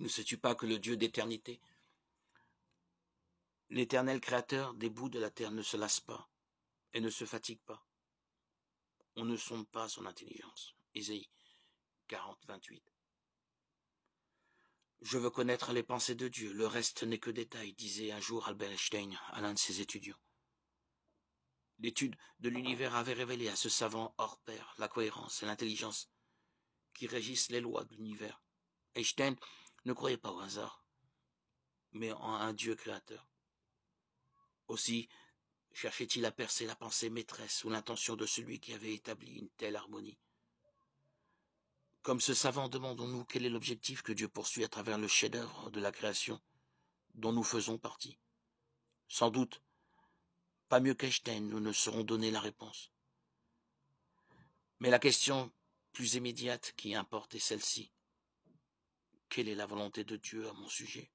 Ne sais-tu pas que le Dieu d'éternité, l'éternel créateur des bouts de la terre ne se lasse pas et ne se fatigue pas? On ne sonde pas son intelligence. Isaïe 40, 28. Je veux connaître les pensées de Dieu, le reste n'est que détail, disait un jour Albert Einstein à l'un de ses étudiants. L'étude de l'univers avait révélé à ce savant hors pair la cohérence et l'intelligence qui régissent les lois de l'univers. Einstein ne croyait pas au hasard, mais en un Dieu créateur. Aussi cherchait-il à percer la pensée maîtresse ou l'intention de celui qui avait établi une telle harmonie. Comme ce savant, demandons-nous quel est l'objectif que Dieu poursuit à travers le chef-d'œuvre de la création dont nous faisons partie. Sans doute, pas mieux qu'Einstein, nous ne saurons donner la réponse. Mais la question plus immédiate qui importe est celle-ci. Quelle est la volonté de Dieu à mon sujet?